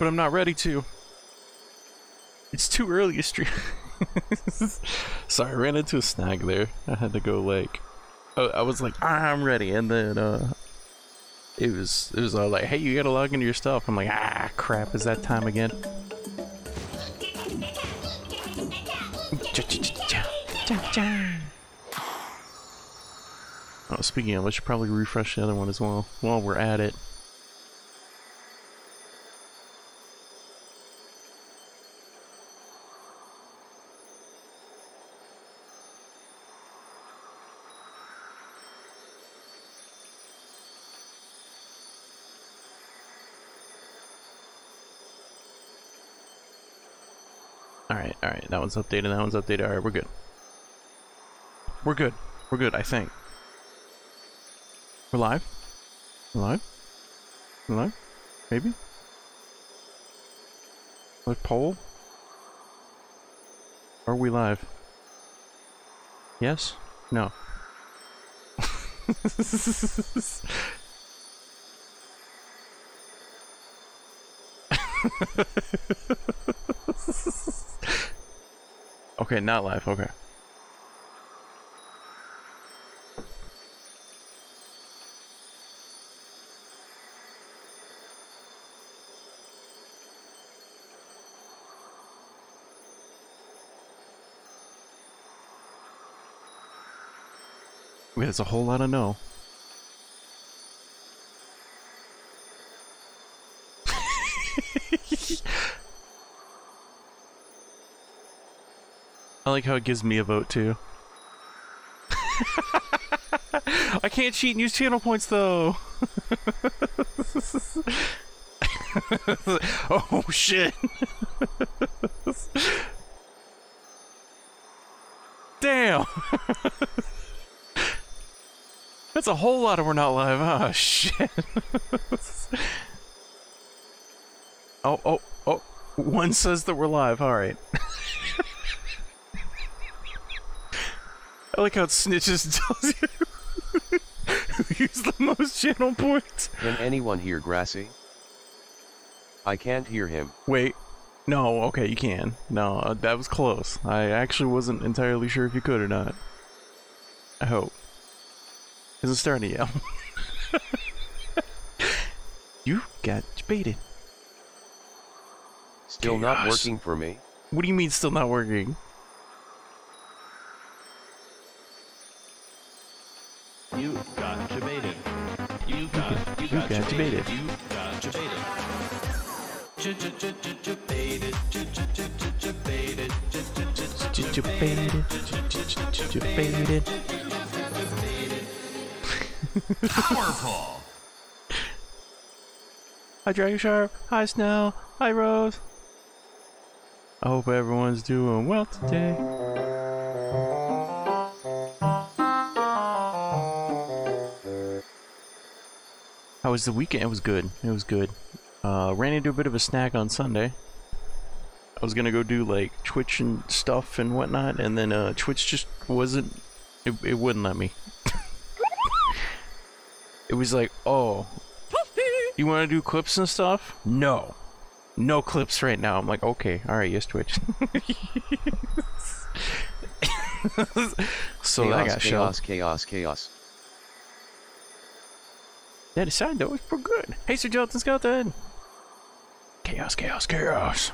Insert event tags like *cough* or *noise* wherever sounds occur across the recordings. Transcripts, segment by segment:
But I'm not ready to. It's too early to stream. *laughs* Sorry, I ran into a snag there. I had to go like, oh, I was like, I'm ready, and then uh, it was it was all like, hey, you gotta log into your stuff. I'm like, ah, crap, is that time again? Oh, speaking of, I should probably refresh the other one as well while we're at it. That one's updated, that one's updated, alright, we're good. We're good. We're good, I think. We're live? We're live? We're live? Maybe? Like poll? Are we live? Yes? No. *laughs* okay, not live, okay. Wait, a whole lot of no. I like how it gives me a vote too. *laughs* I can't cheat and use channel points though. *laughs* oh shit. *laughs* Damn. That's a whole lot of we're not live. Oh shit. oh, oh, oh. One says that we're live. Alright. I like how it snitches and tells you who used the most channel points. Can anyone hear Grassy? I can't hear him. Wait. No, okay, you can. No, uh, that was close. I actually wasn't entirely sure if you could or not. I hope. Is it starting to yell? *laughs* you got baited. Still not working for me. What do you mean still not working? You got, you got, debated. You got. Debated. Powerful. Hi Dragon Sharp. Hi Snow. Hi Rose. I hope everyone's doing well today. How was the weekend? It was good. It was good. Uh, ran into a bit of a snag on Sunday. I was gonna go do like Twitch and stuff and whatnot, and then uh, Twitch just wasn't. It, it wouldn't let me. it was like, oh, you want to do clips and stuff? No. No clips right now. I'm like, okay, alright, yes, Twitch. *laughs* *laughs* so that chaos, got chaos, chaos, chaos. That aside, though, it's pretty good. Hey, Sir Jonathan Skeleton! Chaos, chaos, chaos.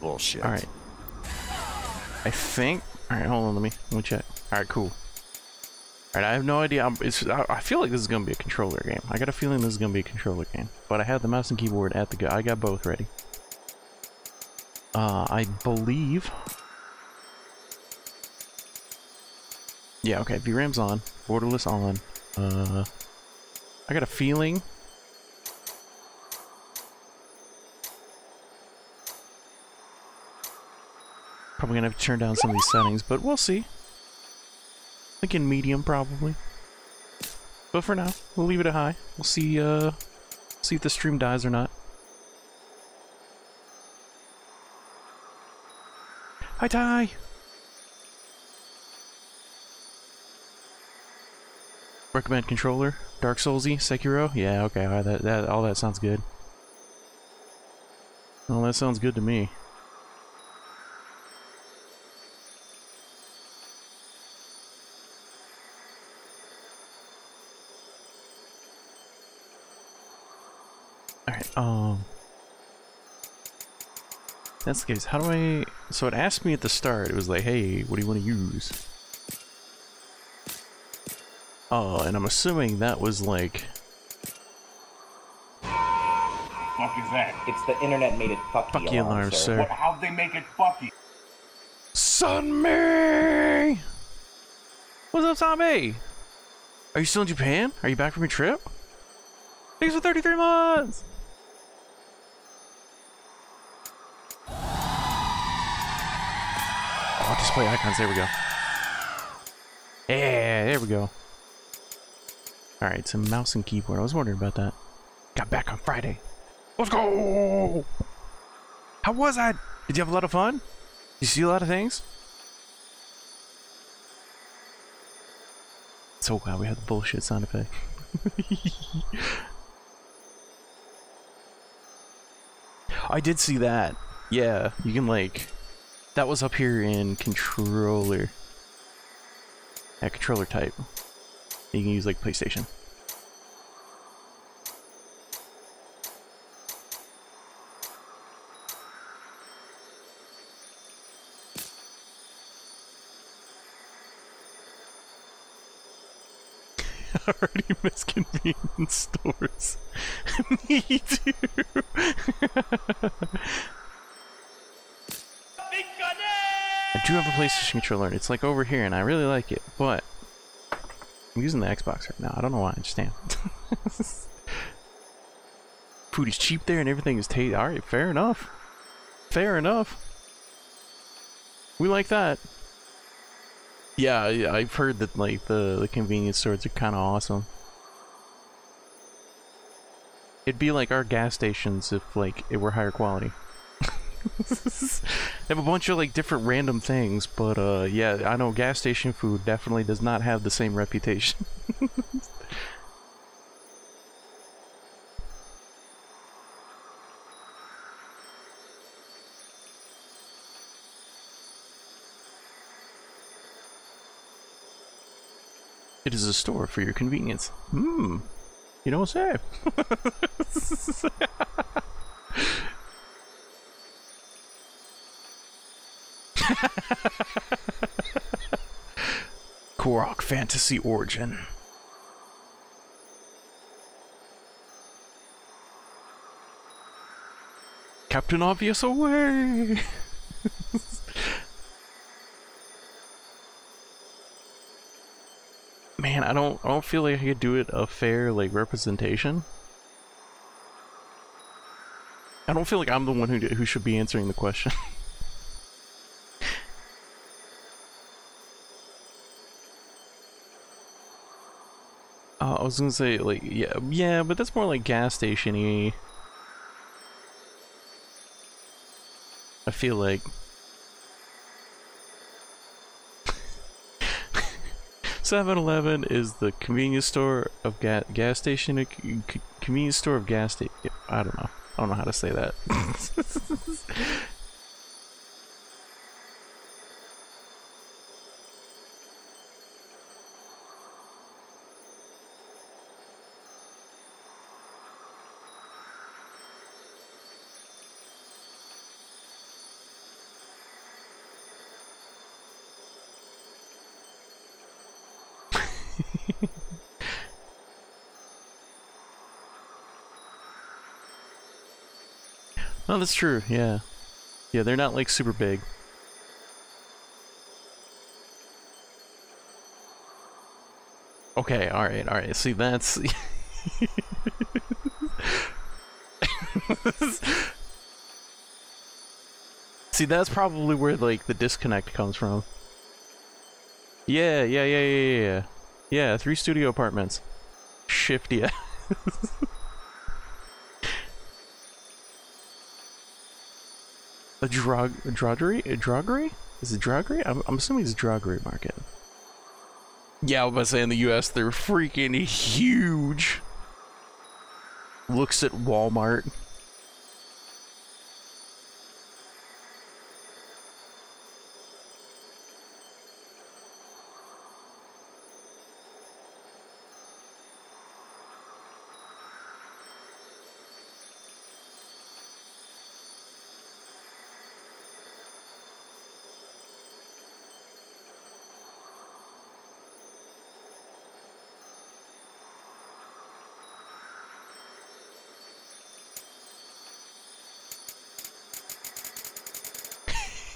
Bullshit. Alright. I think. Alright, hold on, let me, let me check. Alright, cool. Alright, I have no idea. I'm, it's, I, I feel like this is gonna be a controller game. I got a feeling this is gonna be a controller game. But I have the mouse and keyboard at the go. I got both ready. Uh, I believe. Yeah, okay, VRAM's on. Borderless on. Uh, I got a feeling. Probably gonna have to turn down some of these settings, but we'll see. Like in medium, probably. But for now, we'll leave it at high. We'll see, uh, see if the stream dies or not. Hi, Ty! Recommend controller? Dark Soulsy? Sekiro? Yeah, okay, all that, that, all that sounds good. Well, that sounds good to me. Alright, um... That's the case. How do I... So it asked me at the start, it was like, hey, what do you want to use? Oh, and I'm assuming that was like... fuck is that? It's the internet made it fucky, Fucky alarm, alarm, sir. sir. What, how'd they make it fucky? Sunme! What's up, Tommy? Are you still in Japan? Are you back from your trip? Thanks for 33 months! Oh, display icons, there we go. Yeah, there we go. Alright, so mouse and keyboard. I was wondering about that. Got back on Friday. Let's go! How was that? Did you have a lot of fun? Did you see a lot of things? So wow, we had the bullshit sound effect. *laughs* I did see that. Yeah, you can like that was up here in controller. Yeah, controller type. You can use like PlayStation. *laughs* Already miss convenience stores. *laughs* Me too. *laughs* I do have a PlayStation controller. and It's like over here, and I really like it, but I'm using the Xbox right now. I don't know why. I am. *laughs* Food is cheap there, and everything is tasty. All right, fair enough. Fair enough. We like that. Yeah, I've heard that like the the convenience stores are kind of awesome. It'd be like our gas stations if like it were higher quality. They have a bunch of like different random things, but uh yeah, I know gas station food definitely does not have the same reputation. *laughs* It is a store for your convenience. Hmm. You don't say. *laughs* *laughs* Korok Fantasy Origin. Captain Obvious away! *laughs* Man, I don't I don't feel like I could do it a fair like representation. I don't feel like I'm the one who who should be answering the question. *laughs* I was gonna say like yeah yeah, but that's more like gas station-y. I feel like *laughs* 7-Eleven is the convenience store of ga gas station. Uh, c- convenience store of gas station. I don't know. I don't know how to say that. *laughs* oh, that's true. Yeah, yeah. They're not like super big. Okay. All right. All right. See, that's. *laughs* See, that's probably where like the disconnect comes from. Yeah, yeah, yeah, yeah, yeah, yeah. Yeah, three studio apartments. Shift, yeah. *laughs* a drug, a druggery, a druggery? Is it druggery? I'm, I'm assuming it's a druggery market. Yeah, I was to say in the U.S. they're freaking huge. Looks at Walmart.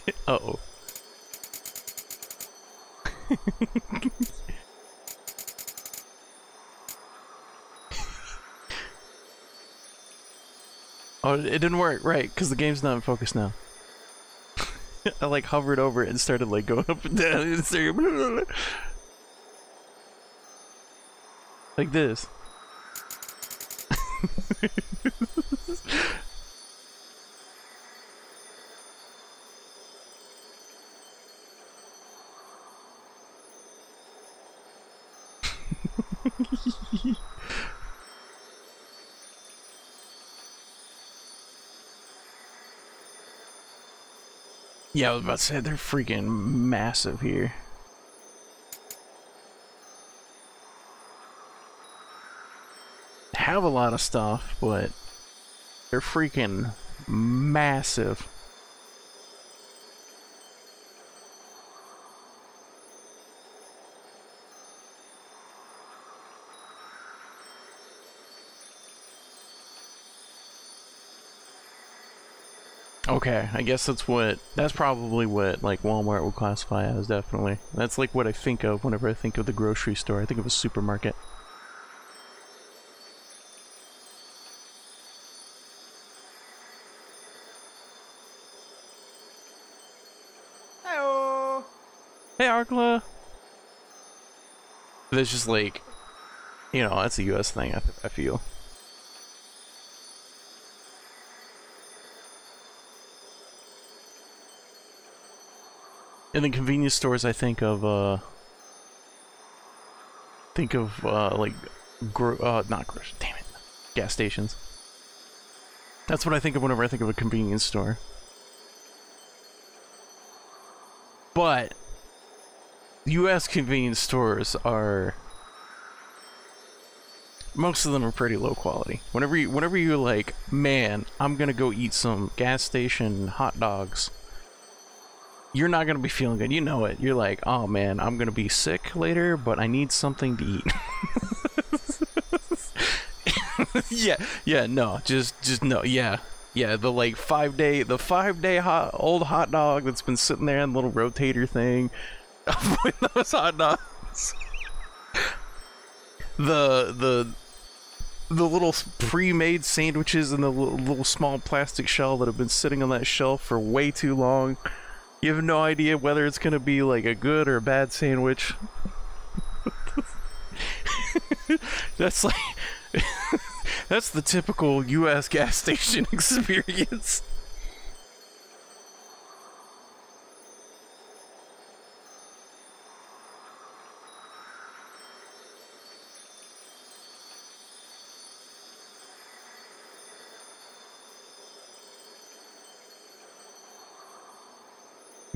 *laughs* Uh oh. *laughs* oh, it didn't work, right? Because the game's not in focus now. *laughs* I like hovered over it and started like going up and down and started like this. Yeah, I was about to say they're freaking massive here. Have a lot of stuff, but they're freaking massive. Okay, I guess that's what that's probably what like Walmart would classify as definitely. That's like what I think of whenever I think of the grocery store. I think of a supermarket. Hey Arkla. There's just like you know, that's a US thing I, I feel. In the convenience stores, I think of, uh... Think of, uh, like, gro- uh, not grocery, damn it. Gas stations. That's what I think of whenever I think of a convenience store. But, U.S. convenience stores are... Most of them are pretty low quality. Whenever you, whenever you're like, man, I'm gonna go eat some gas station hot dogs you're not gonna be feeling good. You know it. You're like, oh man, I'm gonna be sick later, but I need something to eat. *laughs* yeah, yeah, no, just, just no, yeah, yeah. The like five day, the five day hot old hot dog that's been sitting there in the little rotator thing *laughs* with those hot dogs. *laughs* the the the little pre-made sandwiches in the little small plastic shell that have been sitting on that shelf for way too long. You have no idea whether it's gonna be like a good or a bad sandwich. *laughs* that's like *laughs* that's the typical US gas station *laughs* experience.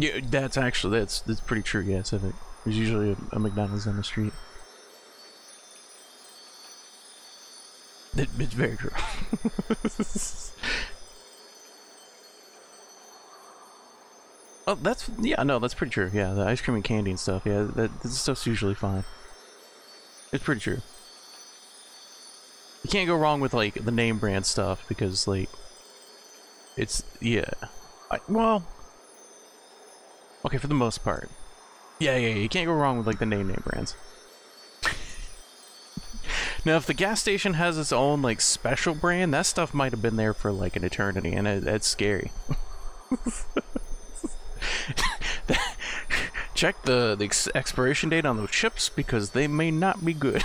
Yeah, that's actually that's that's pretty true. Yeah, Civic. There's usually a, a McDonald's on the street. It, it's very true. *laughs* oh, that's yeah, no, that's pretty true. Yeah, the ice cream and candy and stuff. Yeah, that, that stuff's usually fine. It's pretty true. You can't go wrong with like the name brand stuff because like it's yeah. I, well, Okay, for the most part. Yeah, yeah, yeah, you can't go wrong with like the name name brands. *laughs* now, if the gas station has its own like special brand, that stuff might have been there for like an eternity, and it, it's scary. *laughs* Check the, the expiration date on those chips because they may not be good.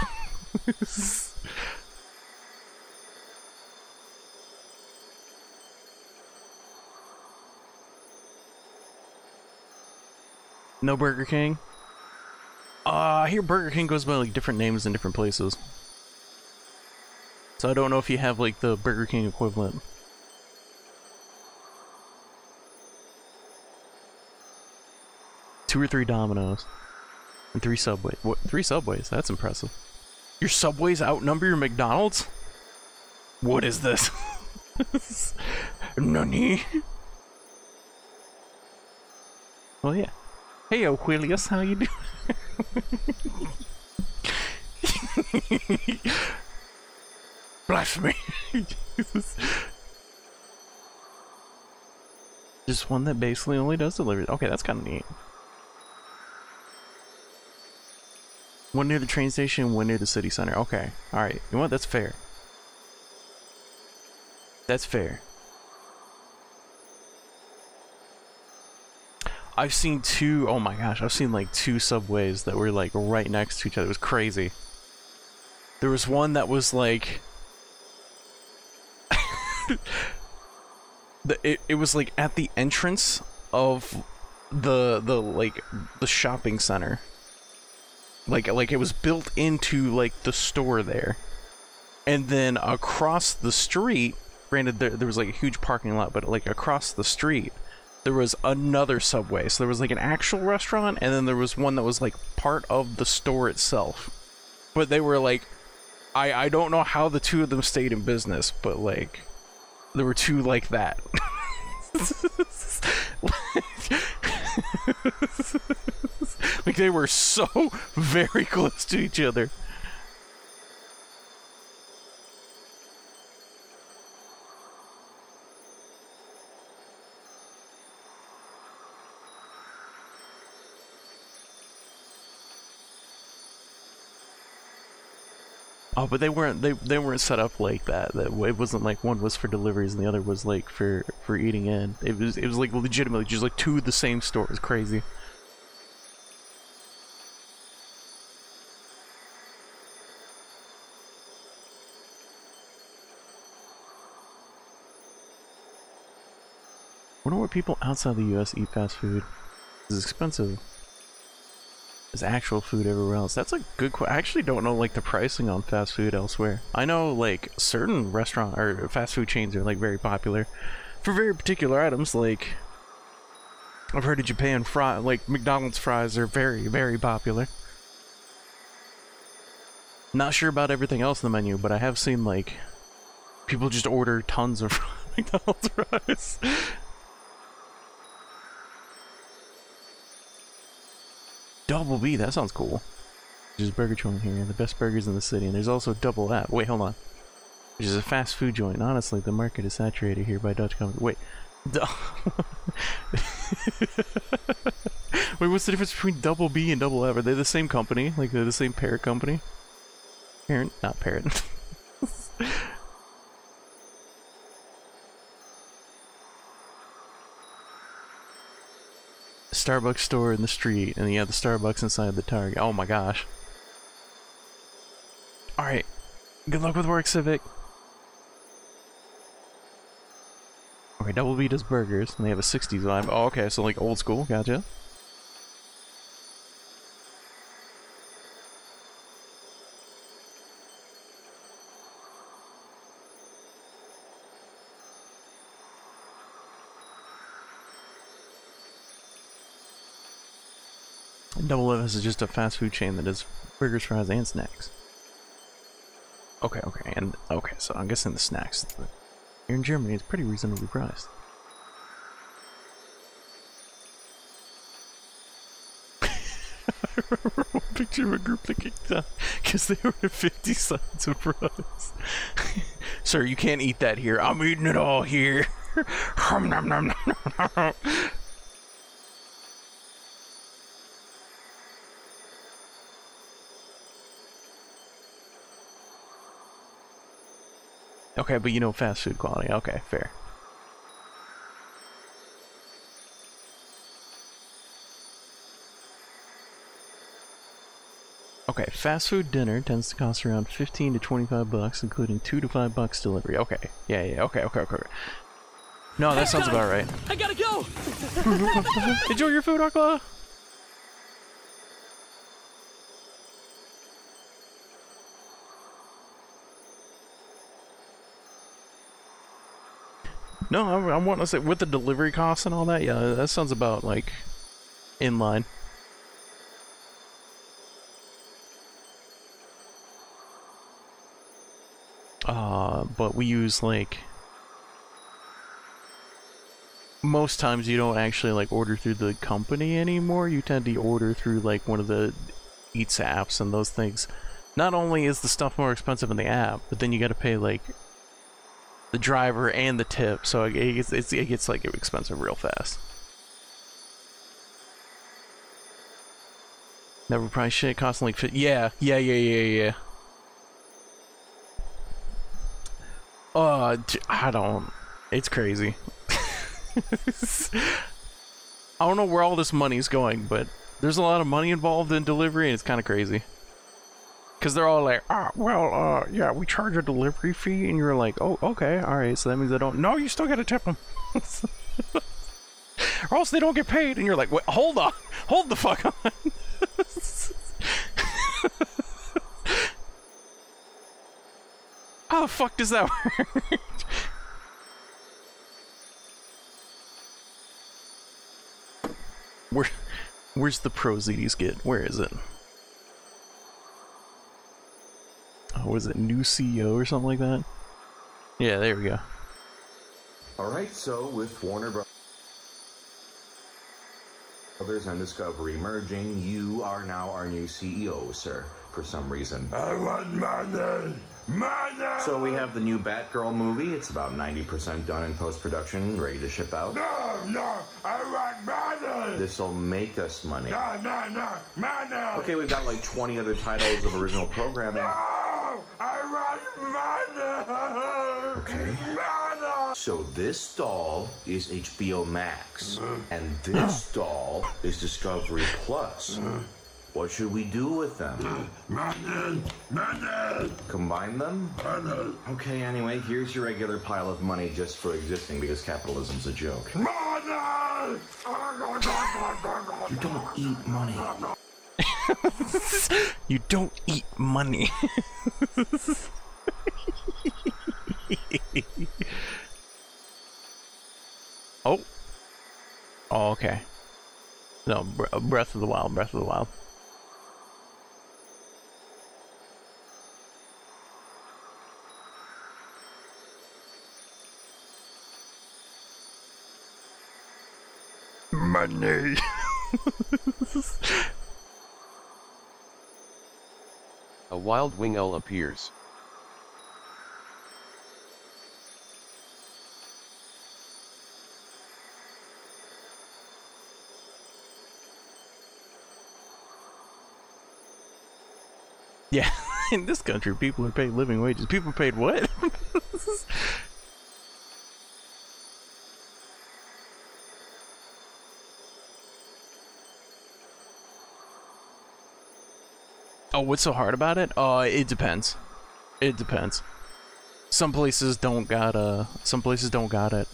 *laughs* No Burger King? Uh, I hear Burger King goes by like different names in different places. So I don't know if you have like the Burger King equivalent. Two or three Domino's. And three Subways. What? Three Subways? That's impressive. Your Subways outnumber your McDonald's? What is this? *laughs* Nani? Well, yeah. Hey, Aquilius, how you doing? Blasphemy! Jesus. Just one that basically only does delivery. Okay, that's kind of neat. One near the train station, one near the city center. Okay, alright. You know what? That's fair. That's fair. I've seen two, oh my gosh, I've seen like two subways that were like right next to each other. It was crazy. There was one that was like. *laughs* the, it, it was like at the entrance of the the like the shopping center like like it was built into like the store there and then across the street granted there, there was like a huge parking lot but like across the street there was another subway. So there was like an actual restaurant and then there was one that was like part of the store itself. But they were like i i don't know how the two of them stayed in business but like there were two like that. *laughs* Like they were so *laughs* very close to each other But they weren't they they weren't set up like that. That it wasn't like one was for deliveries and the other was like for for eating in. It was it was like legitimately just like two of the same store. stores. Crazy. Wonder what people outside the U.S. eat fast food. It's expensive as actual food everywhere else? That's a good question. I actually don't know like the pricing on fast food elsewhere. I know like certain restaurant or fast food chains are like very popular for very particular items. Like I've heard of Japan fry like McDonald's fries are very very popular. Not sure about everything else in the menu, but I have seen like people just order tons of *laughs* McDonald's fries. Double B, that sounds cool. There's burger joint here, the best burgers in the city, and there's also Double App. Wait, hold on. Which is a fast food joint. Honestly, the market is saturated here by Dutch companies. Wait. *laughs* Wait, what's the difference between Double B and Double App? Are they the same company? Like, they're the same parent company? Parent? Not parent. *laughs* Starbucks store in the street, and you have the Starbucks inside the Target. Oh my gosh. Alright. Good luck with work, Civic. Okay, Double B does burgers, and they have a 60s vibe. Oh, okay, so like old school, gotcha. Is just a fast food chain that does burgers, fries, and snacks. Okay, okay, and okay, so I'm guessing the snacks here in Germany is pretty reasonably priced. I remember one picture of a group that kicked out because they were 50 sides of fries. *laughs* Sir, you can't eat that here. I'm eating it all here. *laughs* Okay, but you know fast food quality. Okay, fair. Okay, fast food dinner tends to cost around 15 to 25 bucks, including 2 to 5 bucks delivery. Okay, yeah, yeah, okay, okay, okay. okay. No, that sounds about right. I gotta go! *laughs* Enjoy your food, Akla! No, I'm, I'm wanting to say with the delivery costs and all that. Yeah, that sounds about like in line. Uh, but we use like most times you don't actually like order through the company anymore. You tend to order through like one of the Eats apps and those things. Not only is the stuff more expensive in the app, but then you got to pay like the driver and the tip, so it gets it gets like expensive real fast. Never price shit, constantly fit. Yeah, yeah, yeah, yeah, yeah. Uh, I don't. It's crazy. *laughs* I don't know where all this money's going, but there's a lot of money involved in delivery, and it's kind of crazy. Because they're all like, ah, well, uh, yeah, we charge a delivery fee, and you're like, oh, okay, all right, so that means I don't. No, you still got to tip them. *laughs* or else they don't get paid, and you're like, wait, hold on, hold the fuck on. *laughs* How the fuck does that work? Where, where's the Prozedis get? Where is it? Was it new CEO or something like that? Yeah, there we go. All right, so with Warner Bros. Brothers and Discovery merging, you are now our new CEO, sir, for some reason. I want money! Money! So we have the new Batgirl movie. It's about 90% done in post-production, ready to ship out. No, no, I want money! This'll make us money. No, no, no, money! Okay, we've got like 20 other titles of original programming. No, So this doll is HBO Max, and this *clears throat* doll is Discovery Plus. What should we do with them? Money! Money! Combine them? Money! Okay, anyway, here's your regular pile of money just for existing because capitalism's a joke. Money! You don't eat money. *laughs* You don't eat money. *laughs* oh. Oh, okay. No, Bre- uh, Breath of the Wild, Breath of the Wild. Money! *laughs* A wild wing owl appears. Yeah, *laughs* in this country, people are paid living wages. People are paid what? *laughs* oh, what's so hard about it? Uh, it depends. It depends. Some places don't got uh, some places don't got it.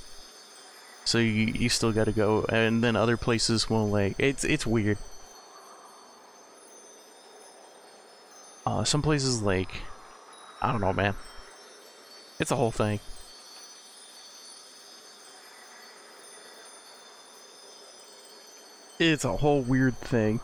So you you still got to go, and then other places won't like it's it's weird. Uh, some places like, I don't know, man. It's a whole thing. It's a whole weird thing.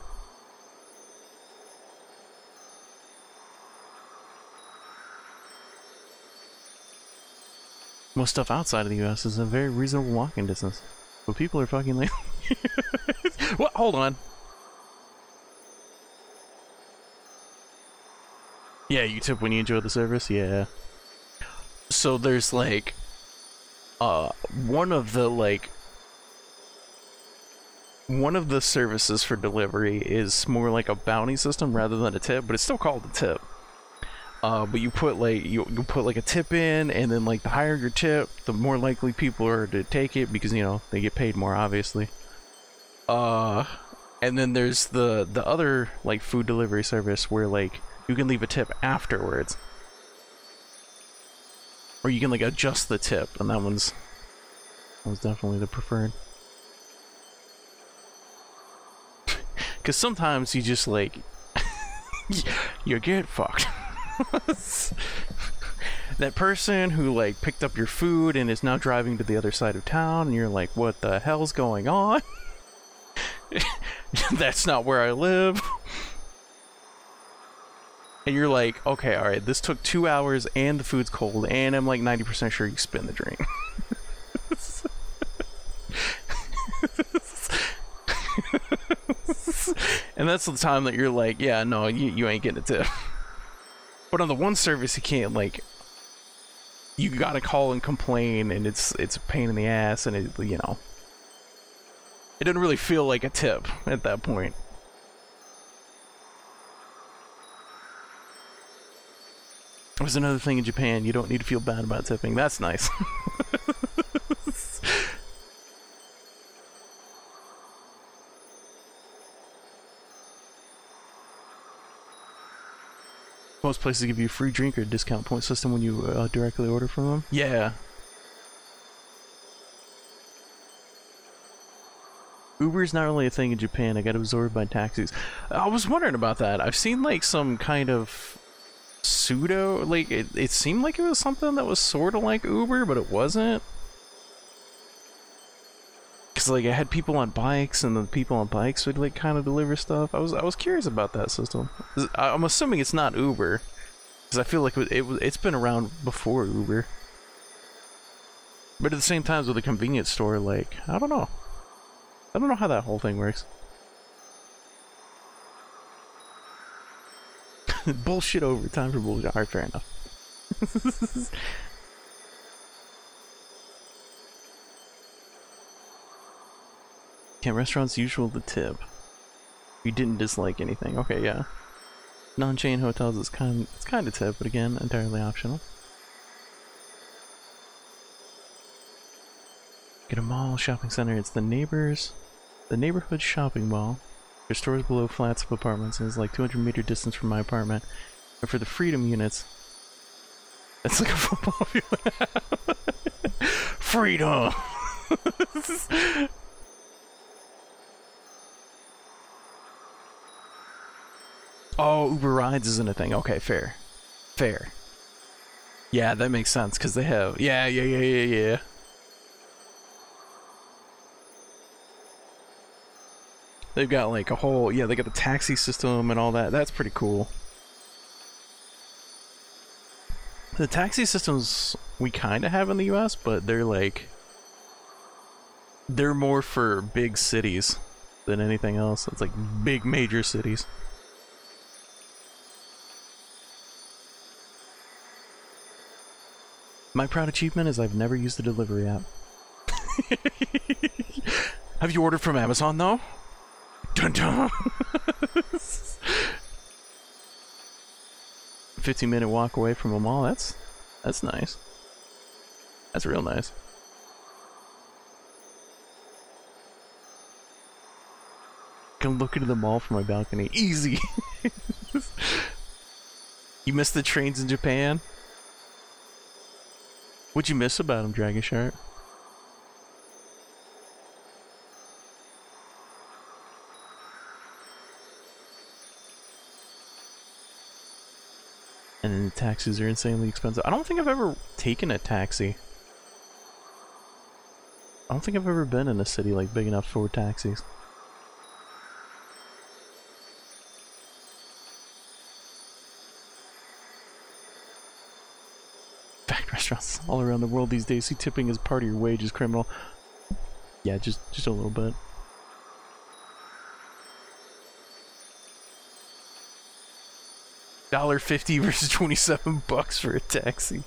Most stuff outside of the U.S. is a very reasonable walking distance, but people are fucking like. *laughs* what? Hold on. Yeah, you tip when you enjoy the service. Yeah. So there's like, uh, one of the like, one of the services for delivery is more like a bounty system rather than a tip, but it's still called a tip. Uh, but you put like you, you put like a tip in, and then like the higher your tip, the more likely people are to take it because you know they get paid more, obviously. Uh, and then there's the the other like food delivery service where like you can leave a tip afterwards. Or you can like adjust the tip, and that one's that was definitely the preferred. *laughs* Cause sometimes you just like *laughs* you get fucked. *laughs* that person who like picked up your food and is now driving to the other side of town and you're like what the hell's going on that's not where i live and you're like, okay, all right, this took two hours and the food's cold, and I'm like 90% sure you spin the drink. and that's the time that you're like, yeah, no, you, you ain't getting a tip. But on the one service, you can't, like, you gotta call and complain, and it's it's a pain in the ass, and it you know, it doesn't really feel like a tip at that point. There's another thing in Japan, you don't need to feel bad about tipping. That's nice. *laughs* Most places give you a free drink or discount point system when you uh, directly order from them. Yeah. Uber is not really a thing in Japan. I got absorbed by taxis. I was wondering about that. I've seen like some kind of pseudo like it, it seemed like it was something that was sort of like Uber, but it wasn't. Cause like I had people on bikes, and the people on bikes would like kind of deliver stuff. I was I was curious about that system. I'm assuming it's not Uber, because I feel like it, it, it's been around before Uber. But at the same time, with a convenience store, like I don't know, I don't know how that whole thing works. *laughs* bullshit over time for bullshit. Alright, fair enough. *laughs* Can restaurants usual the tip? You didn't dislike anything. Okay, yeah. Non-chain hotels is kind it's kind of tip, but again, entirely optional. Get a mall, shopping center. It's the neighbors, the neighborhood shopping mall. There's stores below flats of apartments, and it's like 200 meter distance from my apartment. And for the freedom units, it's like a *laughs* football field. freedom. *laughs* oh, Uber rides isn't a thing. Okay, fair, fair. Yeah, that makes sense because they have. Yeah, yeah, yeah, yeah, yeah. They've got like a whole yeah, they got the taxi system and all that. That's pretty cool. The taxi systems we kind of have in the US, but they're like they're more for big cities than anything else. It's like big major cities. My proud achievement is I've never used the delivery app. *laughs* have you ordered from Amazon though? Dun *laughs* dun. 15 minute walk away from a mall. That's that's nice. That's real nice. Come look into the mall from my balcony. *laughs* Easy. you miss the trains in Japan? What'd you miss about them, Dragon Shark? Taxis are insanely expensive. I don't think I've ever taken a taxi. I don't think I've ever been in a city like big enough for taxis. Fact *laughs* restaurants all around the world these days see tipping as part of your wage is criminal. Yeah, just just a little bit. Dollar fifty versus twenty-seven bucks for a taxi.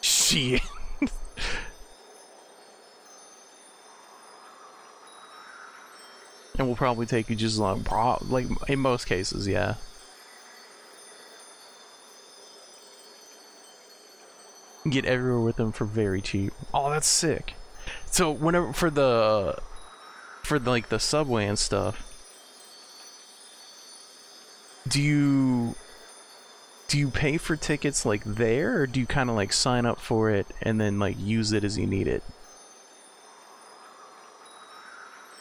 Shit. and will probably take you just as long. Like in most cases, yeah. Get everywhere with them for very cheap. Oh, that's sick. So whenever for the for like the subway and stuff, do you do you pay for tickets like there or do you kind of like sign up for it and then like use it as you need it?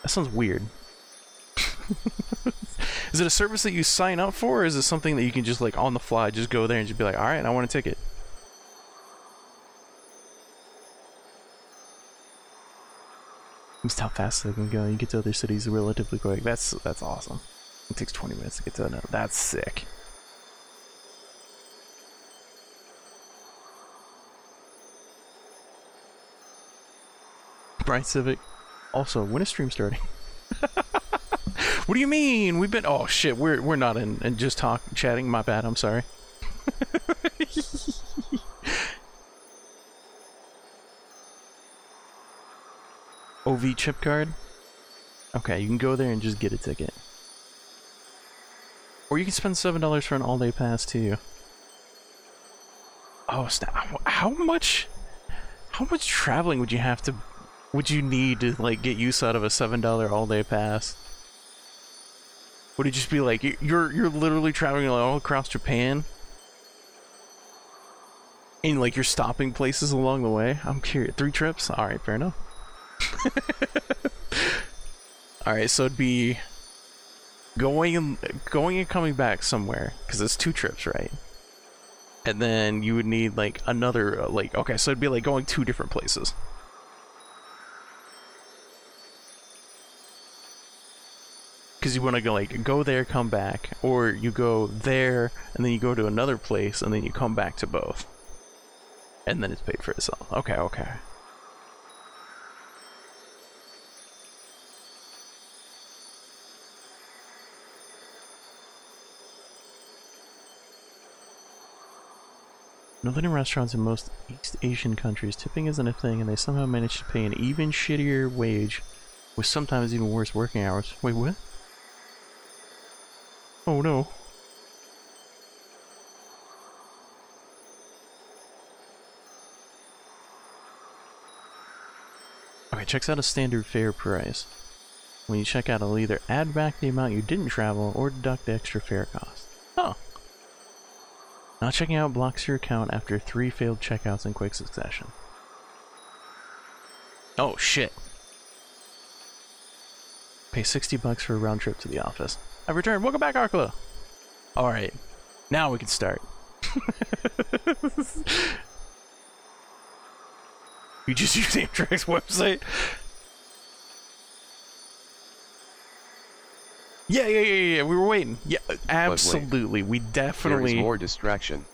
That sounds weird. *laughs* Is it a service that you sign up for or is it something that you can just like on the fly just go there and just be like all right i want a ticket. Just how fast they can go. You get to other cities relatively quick. That's that's awesome it takes 20 minutes to get to another. That's sick. Bright Civic. Also, when is stream starting? *laughs* what do you mean? We've been. Oh shit, we're we're not in and just talk chatting. My bad. I'm sorry. *laughs* OV chip card. Okay, you can go there and just get a ticket. Or you can spend seven dollars for an all-day pass too. Oh snap! How much? How much traveling would you have to? Would you need to like get use out of a seven dollar all-day pass? Would it just be like you're you're literally traveling all across Japan? And like you're stopping places along the way? I'm curious. Three trips? Alright, fair enough. *laughs* Alright, so it'd be going and going and coming back somewhere because it's two trips, right? And then you would need like another uh, like okay, so it'd be like going two different places. Because you want to go like go there, come back, or you go there and then you go to another place and then you come back to both, and then it's paid for itself. Okay, okay. Northern restaurants in most East Asian countries, tipping isn't a thing, and they somehow manage to pay an even shittier wage with sometimes even worse working hours. Wait, what? Oh no. Okay, checks out a standard fare price. When you check out, it'll either add back the amount you didn't travel or deduct the extra fare cost. Not checking out blocks your account after three failed checkouts in quick succession. Oh shit. Pay 60 bucks for a round trip to the office. I've returned. Welcome back, Arkla. Alright. Now we can start. *laughs* you just used Amtrak's website? Yeah, yeah, yeah, yeah. We were waiting. Yeah, absolutely. We definitely. There is more distraction.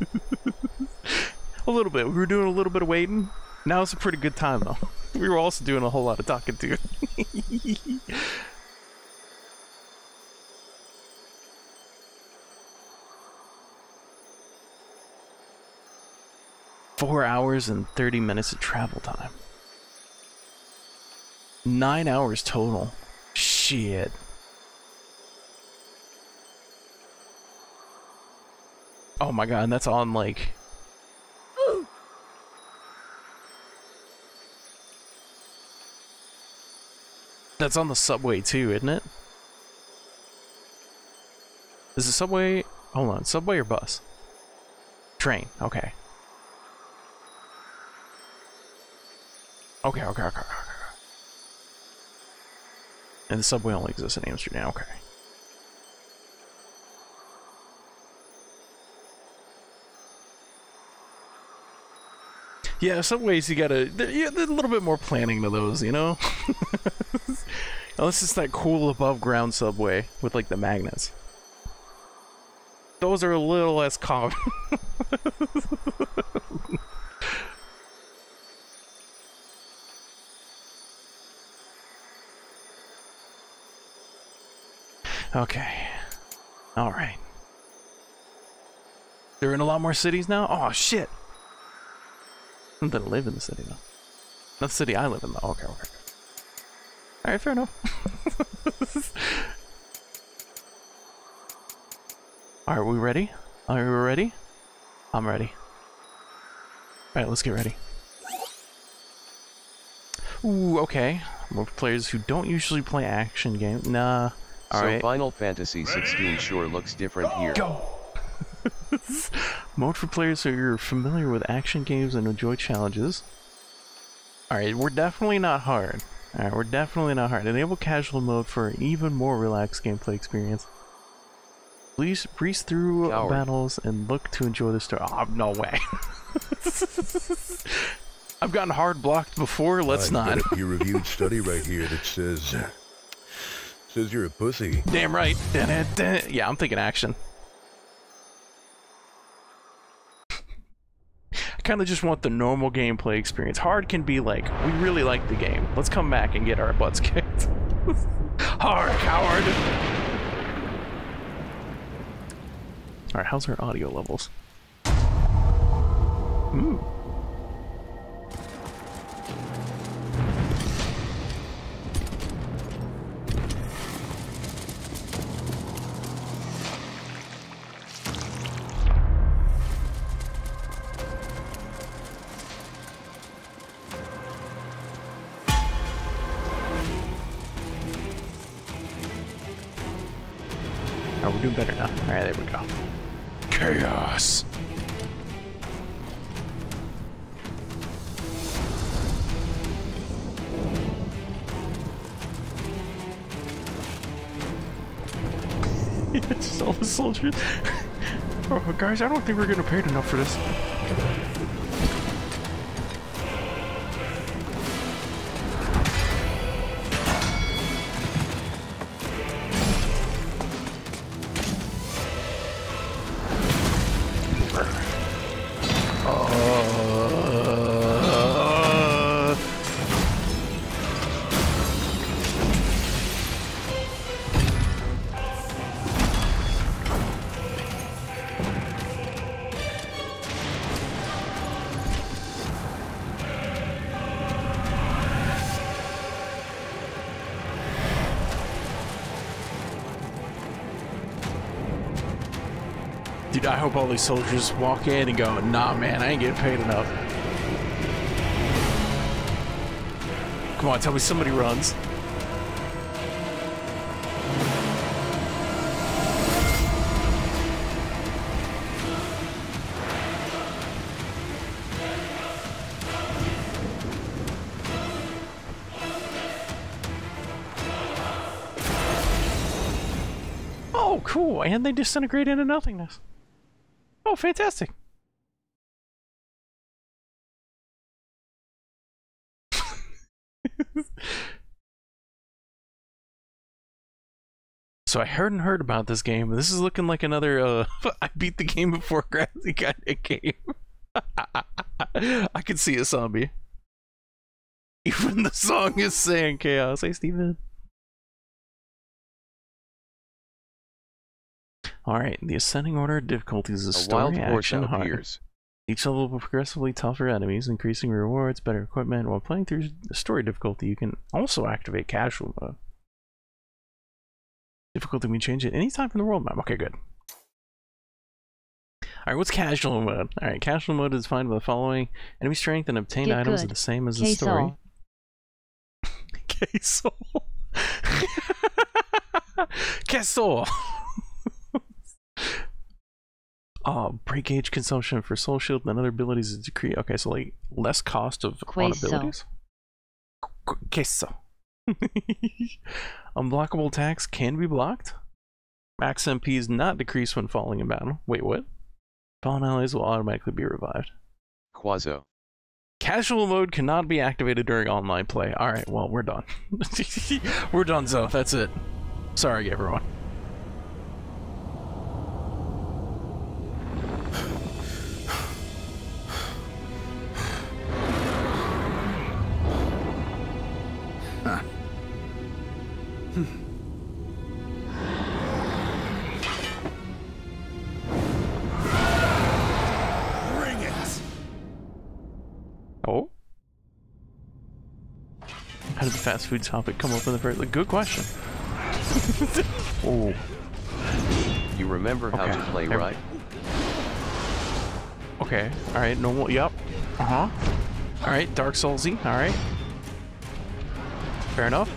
*laughs* a little bit. We were doing a little bit of waiting. Now it's a pretty good time though. *laughs* We were also doing a whole lot of talking too. *laughs* Four hours and 30 minutes of travel time. Nine hours total. Shit. Oh my god, that's on like That's on the subway too, isn't it? Is the subway hold on, subway or bus? Train, okay. Okay, okay, okay, okay. okay. And the subway only exists in Amsterdam, okay. Yeah, some ways you gotta. Yeah, there's a little bit more planning to those, you know? *laughs* Unless it's that cool above ground subway with like the magnets. Those are a little less common. *laughs* okay. Alright. They're in a lot more cities now? Oh shit! Not that I live in the city though. Not the city I live in though. Okay, okay. Alright, fair enough. *laughs* Are we ready? Are we ready? I'm ready. Alright, let's get ready. Ooh, okay. More players who don't usually play action games. Nah. so Alright. Final Fantasy 16 sure looks different here. Go! *laughs* Mode for players who are familiar with action games and enjoy challenges. Alright, we're definitely not hard. Alright, we're definitely not hard. Enable casual mode for an even more relaxed gameplay experience. Please breeze through Coward. battles and look to enjoy the story. Oh, no way. *laughs* I've gotten hard blocked before, let's I've not. got a peer-reviewed study right here that says says you're a pussy. Damn right. *laughs* Yeah, I'm thinking action. Kind of just want the normal gameplay experience. Hard can be like, we really like the game. Let's come back and get our butts kicked. *laughs* Hard, coward! Alright, how's our audio levels? Ooh. Soldiers. *laughs* oh, guys, I don't think we're getting paid enough for this. All these soldiers walk in and go, nah, man, I ain't getting paid enough. Come on, tell me somebody runs. Oh, cool. And they disintegrate into nothingness. Oh, fantastic. *laughs* so I heard and heard about this game. This is looking like another uh *laughs* I beat the game before Grassy kind of game. I can see a zombie. Even the song is saying chaos. Hey Steven. Alright, the ascending order of difficulties is A story wild horse action hard. appears. Each level will progressively tougher enemies, increasing rewards, better equipment. While playing through the story difficulty, you can also activate casual mode. Difficulty we change at any time from the world map. Okay, good. Alright, what's casual mode? Alright, casual mode is defined by the following. Enemy strength and obtained Get items good. are the same as the story. Soul. Queso. Queso. Uh, break gauge consumption for soul shield and other abilities is decreased. Okay, so like less cost of on Queso. abilities. Queso. *laughs* Unblockable attacks can be blocked. Max MP is not decreased when falling in battle. Wait, what? Fallen allies will automatically be revived. Quazo. Casual mode cannot be activated during online play. Alright, well, we're done. *laughs* we're done, Zo. That's it. Sorry, everyone. Fast food topic come up in the first? Like, good question. *laughs* oh, You remember how Okay. to play, There- right? okay. All right. Normal. Yep. Uh huh. All right. Dark Soulsy. All right. Fair enough.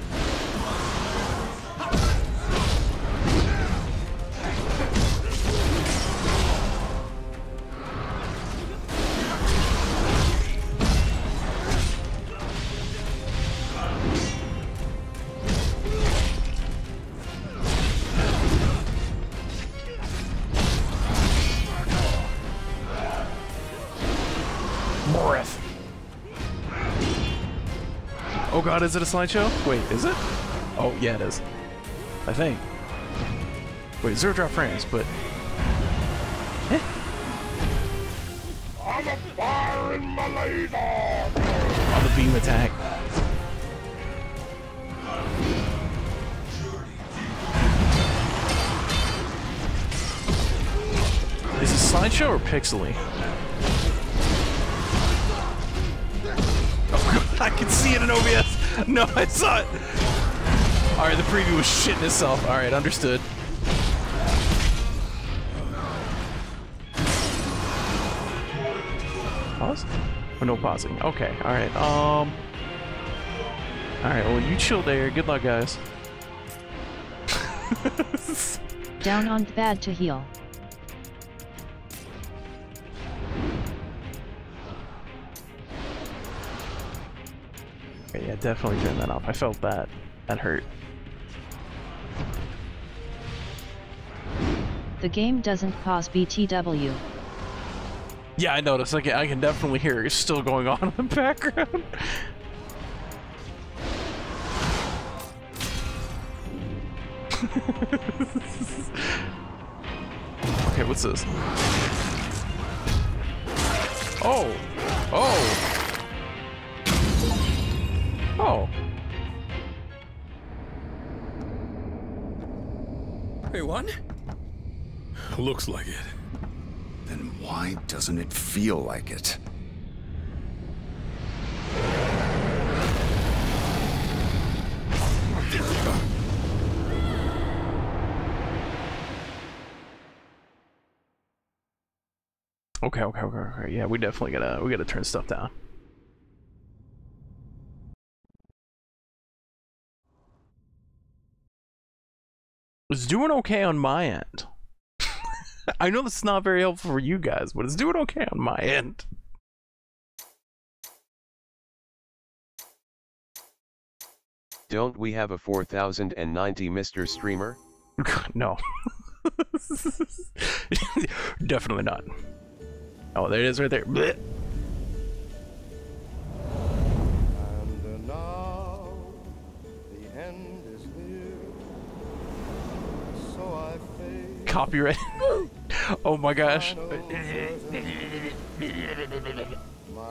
God, is it a slideshow? Wait, is it? Oh, yeah, it is. I think. Wait, zero drop frames, but. Eh? I'm a laser! On the beam attack. Is it slideshow or pixely? Oh *laughs* god, I can see it in OBS! *laughs* No, I saw it! Alright, the preview was shitting itself. Alright, understood. Pause? Or no pausing? Okay, alright, um... Alright, well, you chill there. Good luck, guys. *laughs* Down on bad to heal. Definitely turn that off. I felt that. That hurt. The game doesn't pause BTW. Yeah, I noticed. I can, I can definitely hear it's still going on in the *laughs* background. *laughs* okay, what's this? Oh! Oh! Oh! Hey, what? Looks like it. Then why doesn't it feel like it? Okay, okay, okay, okay. Yeah, we definitely gotta we gotta turn stuff down. It's doing okay on my end. *laughs* I know this is not very helpful for you guys, but it's doing okay on my end. Don't we have a 4090 Mr. Streamer? no. *laughs* Definitely not. Oh, there it is right there. Blech. Copyright. *laughs* oh my gosh.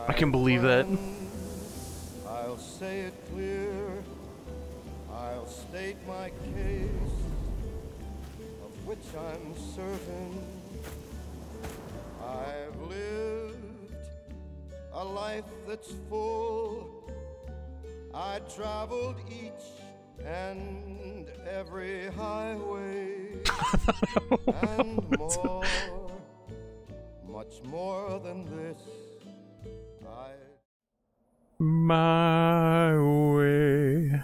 I can believe that. I'll say it clear. I'll state my case, of which I'm certain. I've lived a life that's full. I traveled each and every highway and more, much more than this. I My way.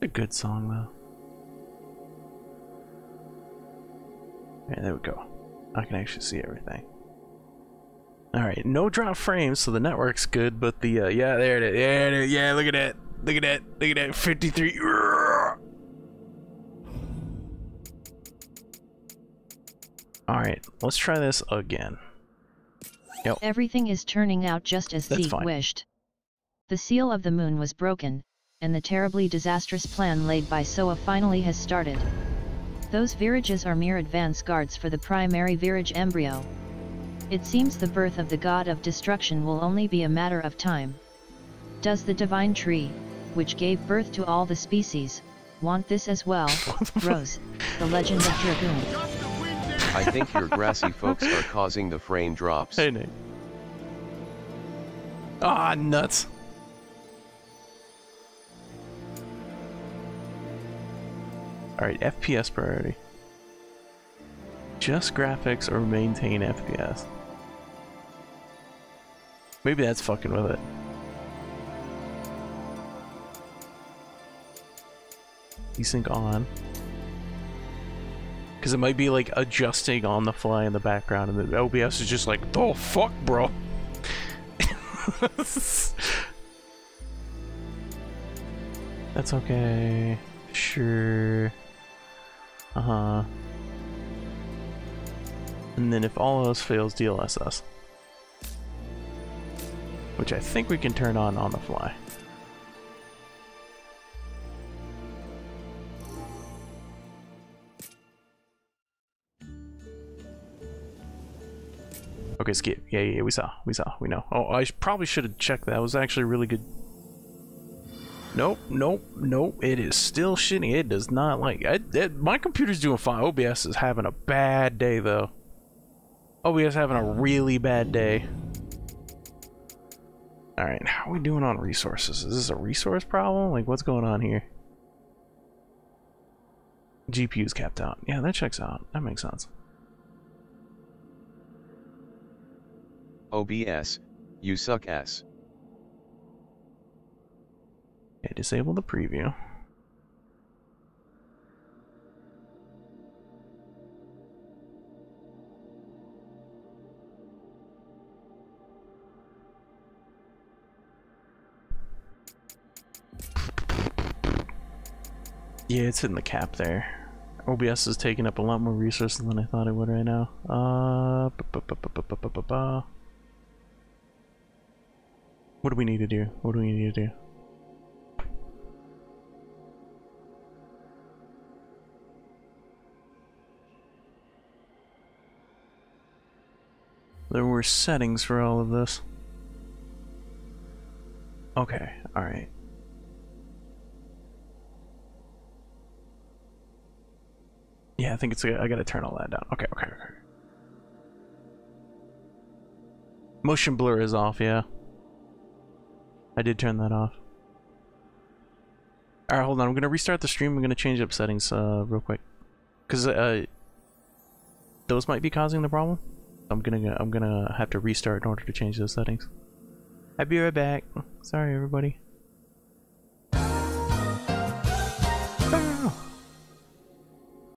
A good song though. Yeah, there we go. I can actually see everything. Alright, no drop frames, so the network's good, but the, uh, yeah, there it is. Yeah, there- yeah, look at that. Look at that. Look at that. 53. Alright, let's try this again. Yep. Everything is turning out just as That's Zeke fine. wished. The seal of the moon was broken, and the terribly disastrous plan laid by Soa finally has started. Those virages are mere advance guards for the primary virage embryo. It seems the birth of the god of destruction will only be a matter of time. Does the divine tree, which gave birth to all the species, want this as well? *laughs* Rose, the legend of Dragoon. I think your grassy folks are causing the frame drops. Hey, Nate. Ah, nuts. Alright, FPS priority. Just graphics or maintain FPS. Maybe that's fucking with it. Vsync on. Because it might be like adjusting on the fly in the background, and the OBS is just like, oh fuck, bro. *laughs* That's okay. Sure. Uh huh. And then if all else fails, DLSS. Which I think we can turn on on the fly. Okay, skip. Yeah, yeah, we saw. We saw. We know. Oh, I probably should have checked that. It was actually really good. Nope, nope, nope. It is still shitty. It does not like. I, it, my computer's doing fine. OBS is having a bad day, though. OBS having a really bad day. Alright, how are we doing on resources? Is this a resource problem? Like, what's going on here? GPU's capped out. Yeah, that checks out. That makes sense. OBS, You suck ass. Okay, disable the preview. Yeah, it's in the cap there. OBS is taking up a lot more resources than I thought it would right now. Uh, what do we need to do? What do we need to do? There were settings for all of this. Okay, alright. Yeah, I think it's. I gotta turn all that down. Okay, okay, okay. Motion blur is off, yeah. I did turn that off. Alright, hold on. I'm gonna restart the stream. I'm gonna change up settings uh, real quick. Because uh, those might be causing the problem. I'm gonna I'm gonna have to restart in order to change those settings. I'll be right back. Sorry, everybody.